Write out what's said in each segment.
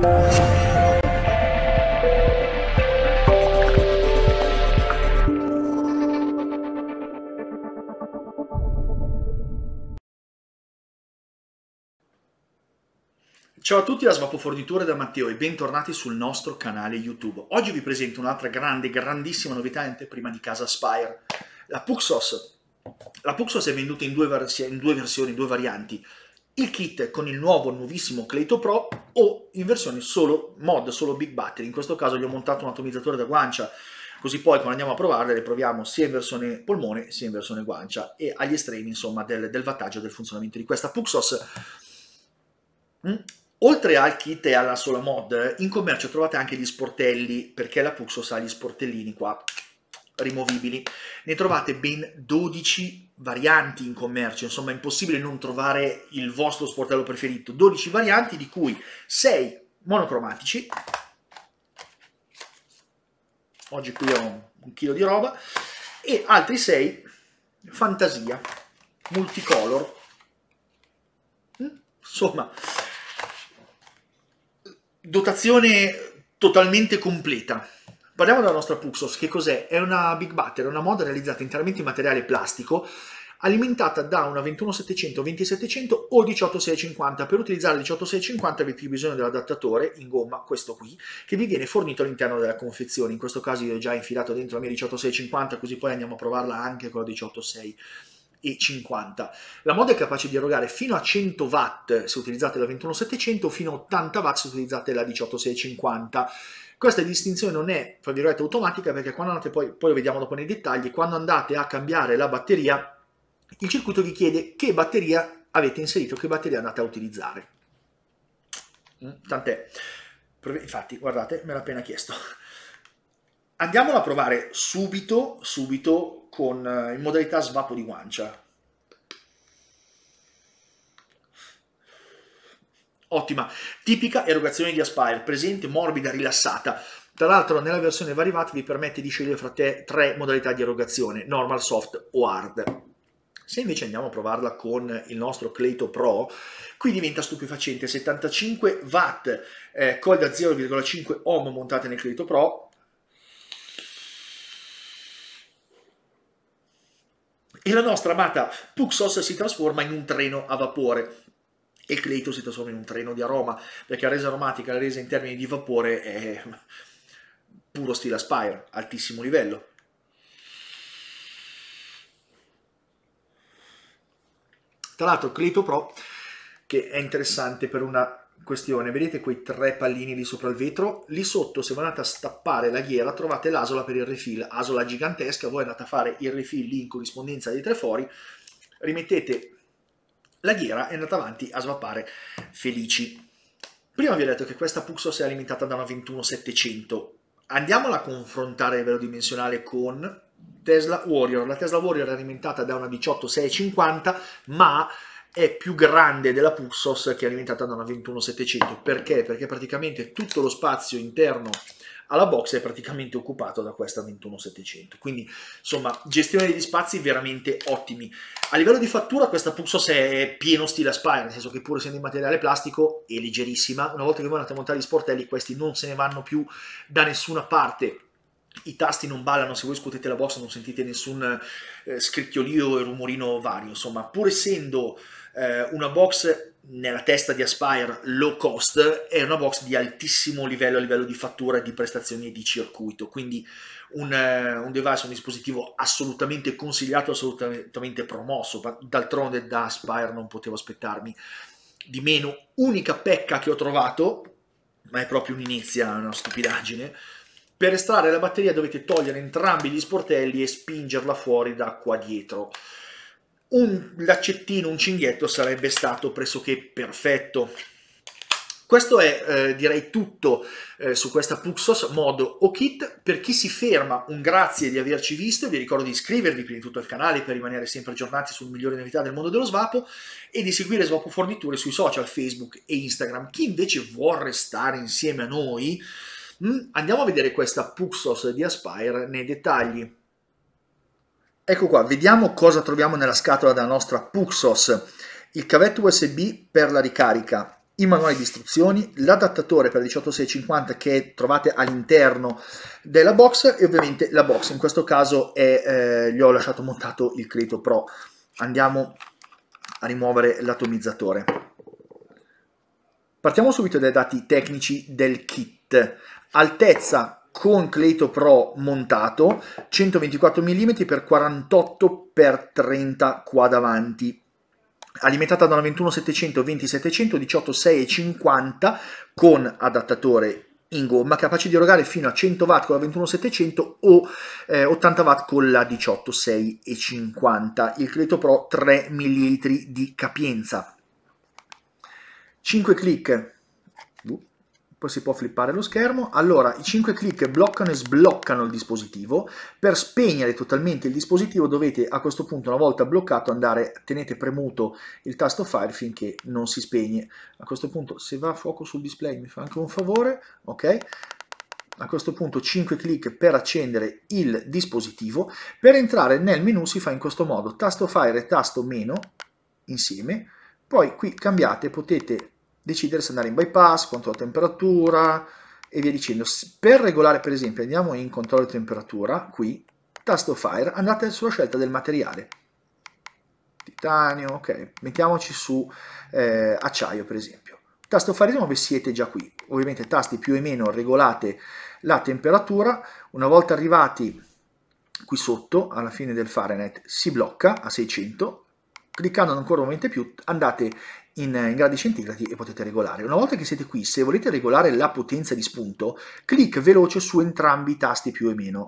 Ciao a tutti da Svapo Forniture da Matteo e bentornati sul nostro canale YouTube. Oggi vi presento un'altra grande, grandissima novità in prima di casa Spire, la Puxos. La Puxos è venduta in due, in due versioni, in due varianti. Il kit con il nuovo, nuovissimo Cleito Pro o in versione solo mod, solo Big Battery. In questo caso gli ho montato un atomizzatore da guancia, così poi quando andiamo a provarle le proviamo sia in versione polmone sia in versione guancia e agli estremi insomma del, del wattaggio del funzionamento di questa Puxos. Mm? Oltre al kit e alla sola mod, in commercio trovate anche gli sportelli, perché la Puxos ha gli sportellini qua rimovibili. Ne trovate ben 12 varianti in commercio, insomma è impossibile non trovare il vostro sportello preferito. 12 varianti, di cui 6 monocromatici. Oggi qui ho un chilo di roba. E altri 6 fantasia, multicolor. Mm, insomma, dotazione totalmente completa. Parliamo della nostra Puxos, che cos'è? È una Big Battery, una moda realizzata interamente in materiale plastico, alimentata da una 21700, 20700 o 18650. Per utilizzare il 18650 avete bisogno dell'adattatore in gomma, questo qui, che vi viene fornito all'interno della confezione. In questo caso io ho già infilato dentro la mia 18650, così poi andiamo a provarla anche con la 18650 e 50. La moda è capace di erogare fino a 100 watt se utilizzate la 21700 fino a 80 watt se utilizzate la 18650. Questa distinzione non è, fra virgolette, automatica perché quando andate poi, poi lo vediamo dopo nei dettagli, quando andate a cambiare la batteria, il circuito vi chiede che batteria avete inserito, che batteria andate a utilizzare. Mm, tant'è. Infatti, guardate, me l'ha appena chiesto. Andiamola a provare subito, subito con, eh, in modalità svapo di guancia. Ottima, tipica erogazione di Aspire, presente, morbida, rilassata. Tra l'altro nella versione Varivat vi permette di scegliere fra te tre modalità di erogazione, normal, soft o hard. Se invece andiamo a provarla con il nostro Cleito Pro, qui diventa stupefacente, 75 watt, eh, coil da 0,5 ohm montate nel Cleito Pro, e la nostra amata Puxos si trasforma in un treno a vapore e Cleito si trasforma in un treno di aroma perché la resa aromatica, la resa in termini di vapore è puro stile Aspire, altissimo livello. Tra l'altro Cleito Pro che è interessante per una questione, vedete quei tre pallini lì sopra il vetro? Lì sotto, se voi andate a stappare la ghiera, trovate l'asola per il refill, asola gigantesca, voi andate a fare il refill lì in corrispondenza dei tre fori, rimettete la ghiera e andate avanti a svappare felici. Prima vi ho detto che questa Puxos è alimentata da una 21700, andiamola a confrontare a livello dimensionale con Tesla Warrior. La Tesla Warrior è alimentata da una 18650, ma è più grande della Puxos che è alimentata da una 21700. Perché? Perché praticamente tutto lo spazio interno alla box è praticamente occupato da questa 21700 quindi insomma gestione degli spazi veramente ottimi. A livello di fattura questa Puxos è pieno stile Aspire nel senso che pur essendo in materiale plastico è leggerissima. Una volta che voi andate a montare gli sportelli questi non se ne vanno più da nessuna parte. I tasti non ballano, se voi scuotete la box non sentite nessun eh, scricchiolio e rumorino vario, insomma, pur essendo eh, una box nella testa di Aspire low cost è una box di altissimo livello a livello di fattura, di prestazioni e di circuito, quindi un, uh, un device, un dispositivo assolutamente consigliato, assolutamente promosso, d'altronde da Aspire non potevo aspettarmi di meno. Unica pecca che ho trovato, ma è proprio un'inizia, una stupidaggine, per estrarre la batteria dovete togliere entrambi gli sportelli e spingerla fuori da qua dietro un laccettino, un cinghietto sarebbe stato pressoché perfetto. Questo è eh, direi tutto eh, su questa Puxos modo o kit. Per chi si ferma, un grazie di averci visto. Vi ricordo di iscrivervi prima di tutto al canale per rimanere sempre aggiornati sulle migliori novità del mondo dello svapo e di seguire Svapo Forniture sui social Facebook e Instagram. Chi invece vuole restare insieme a noi, mh, mm, andiamo a vedere questa Puxos di Aspire nei dettagli. Ecco qua, vediamo cosa troviamo nella scatola della nostra Puxos. Il cavetto USB per la ricarica, i manuali di istruzioni, l'adattatore per 18650 che trovate all'interno della box e ovviamente la box, in questo caso è, eh, gli ho lasciato montato il Creator Pro. Andiamo a rimuovere l'atomizzatore. Partiamo subito dai dati tecnici del kit. Altezza con Cleito Pro montato 124 mm x 48 x 30 qua davanti alimentata da una 21700 20700 18650 con adattatore in gomma capace di erogare fino a 100 watt con la 21700 o eh, 80 watt con la 18650 il Cleto Pro 3 ml di capienza. 5 click poi si può flippare lo schermo. Allora, i 5 clic bloccano e sbloccano il dispositivo. Per spegnere totalmente il dispositivo dovete a questo punto, una volta bloccato, andare, tenete premuto il tasto Fire finché non si spegne. A questo punto, se va a fuoco sul display, mi fa anche un favore, ok? A questo punto 5 clic per accendere il dispositivo. Per entrare nel menu si fa in questo modo, tasto Fire e tasto meno insieme. Poi qui cambiate, potete decidere se andare in bypass, controllo temperatura e via dicendo. Per regolare per esempio andiamo in controllo temperatura, qui, tasto fire, andate sulla scelta del materiale. Titanio, ok, mettiamoci su eh, acciaio per esempio. Tasto fire dove siete già qui, ovviamente tasti più e meno regolate la temperatura, una volta arrivati qui sotto alla fine del Fahrenheit si blocca a 600 cliccando ancora un momento più andate in, in, gradi centigradi e potete regolare. Una volta che siete qui, se volete regolare la potenza di spunto, clic veloce su entrambi i tasti più e meno.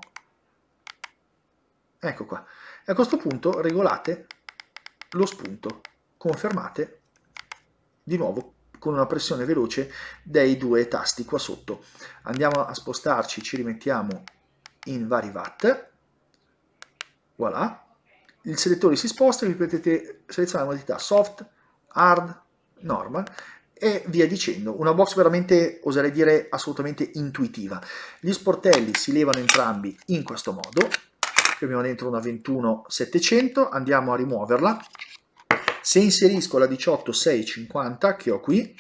Ecco qua. E a questo punto regolate lo spunto, confermate di nuovo con una pressione veloce dei due tasti qua sotto. Andiamo a spostarci, ci rimettiamo in vari watt. Voilà. Il selettore si sposta e vi potete selezionare la modalità soft, hard, normal e via dicendo. Una box veramente, oserei dire, assolutamente intuitiva. Gli sportelli si levano entrambi in questo modo. Qui abbiamo dentro una 21700, andiamo a rimuoverla. Se inserisco la 18650 che ho qui,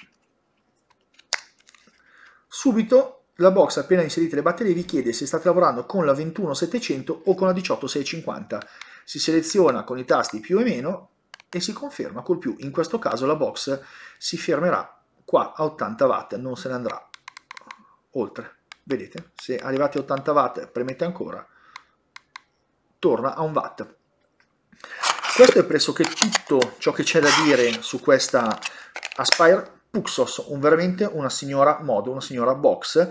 subito la box appena inserite le batterie vi chiede se state lavorando con la 21700 o con la 18650. Si seleziona con i tasti più e meno e si conferma col più. In questo caso la box si fermerà qua a 80 watt, non se ne andrà oltre. Vedete? Se arrivati a 80 watt premete ancora, torna a un watt. Questo è pressoché tutto ciò che c'è da dire su questa Aspire Puxos, un, veramente una signora modo, una signora box,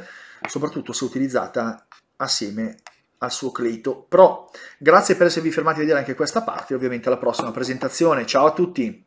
soprattutto se utilizzata assieme al suo Cleito Pro. Grazie per esservi fermati a vedere anche questa parte, ovviamente alla prossima presentazione. Ciao a tutti!